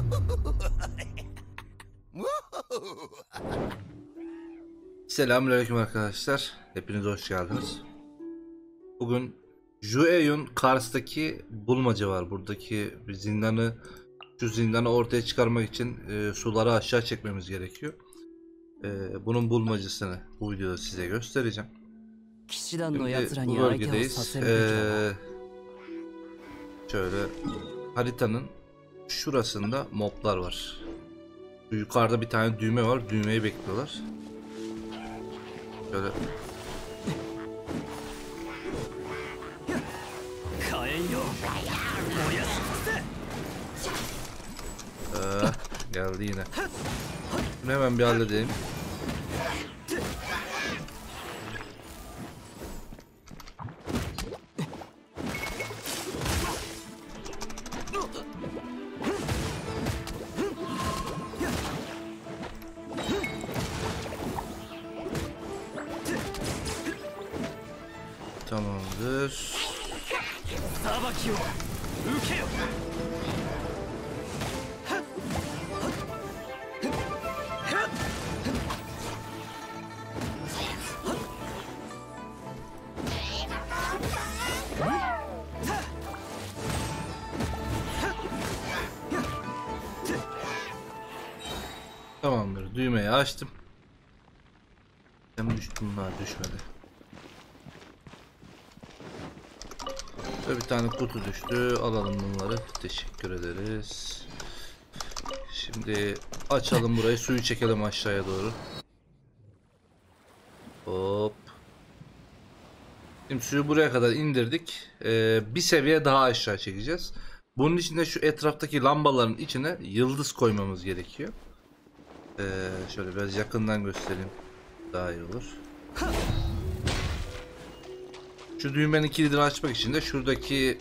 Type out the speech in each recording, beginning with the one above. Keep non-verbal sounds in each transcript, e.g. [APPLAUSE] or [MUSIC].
[LAUGHS] Selamünaleyküm arkadaşlar. Hepiniz hoş geldiniz. Bugün Jueyun Kars'taki bulmaca var. Buradaki zindanı şu zindanı ortaya çıkarmak için e, suları aşağı çekmemiz gerekiyor. E, bunun bulmacasını bu videoda size göstereceğim. Şimdi bu bölgedeyiz. E, şöyle haritanın şurasında moblar var. Yukarıda bir tane düğme var. Düğmeyi bekliyorlar. Şöyle ee, geldi yine. Bunu hemen bir halledelim. Tamamdır. Tamamdır. Düğmeyi açtım. Ben düştüm daha düşmedi. Ve bir tane kutu düştü. Alalım bunları. Teşekkür ederiz. Şimdi açalım burayı. Suyu çekelim aşağıya doğru. Hop. Şimdi suyu buraya kadar indirdik. Ee, bir seviye daha aşağı çekeceğiz. Bunun için de şu etraftaki lambaların içine yıldız koymamız gerekiyor. Ee, şöyle biraz yakından göstereyim. Daha iyi olur. Şu düğmenin kilidini açmak için de şuradaki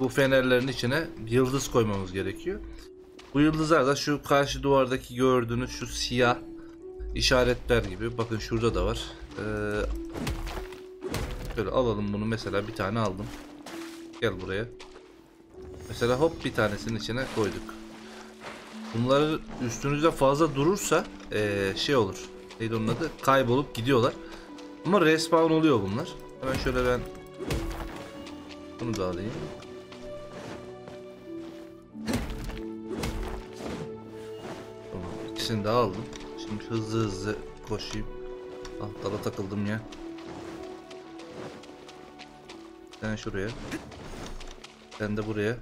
bu fenerlerin içine yıldız koymamız gerekiyor. Bu yıldızlar da şu karşı duvardaki gördüğünüz şu siyah işaretler gibi. Bakın şurada da var. Ee, şöyle alalım bunu mesela bir tane aldım. Gel buraya. Mesela hop bir tanesinin içine koyduk. Bunları üstünüzde fazla durursa eee, şey olur. Neydi onun adı? Kaybolup gidiyorlar. Ama respawn oluyor bunlar. Hemen şöyle ben bunu da alayım. Tamam, ikisini de aldım. Şimdi hızlı hızlı koşayım. Ah dala takıldım ya. Sen şuraya. Sen de buraya.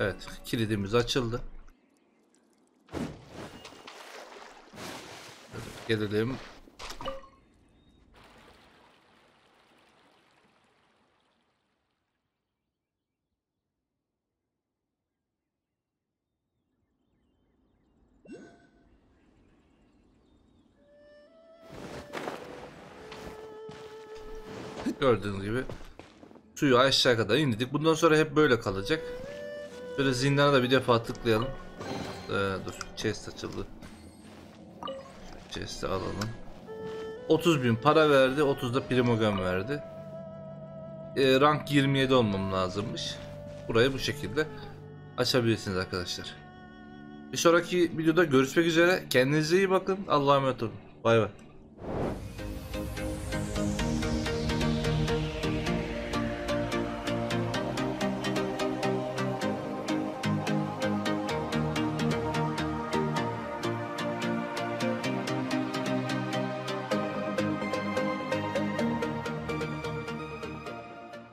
Evet, kilidimiz açıldı. Gelelim. Gördüğünüz gibi suyu aşağı kadar indirdik. Bundan sonra hep böyle kalacak. Böyle zindana da bir defa tıklayalım. Ee, dur chest açıldı. Chest'i alalım. 30 bin para verdi. 30 da primogen verdi. Ee, rank 27 olmam lazımmış. Burayı bu şekilde açabilirsiniz arkadaşlar. Bir sonraki videoda görüşmek üzere. Kendinize iyi bakın. Allah'a emanet olun. Bay bay.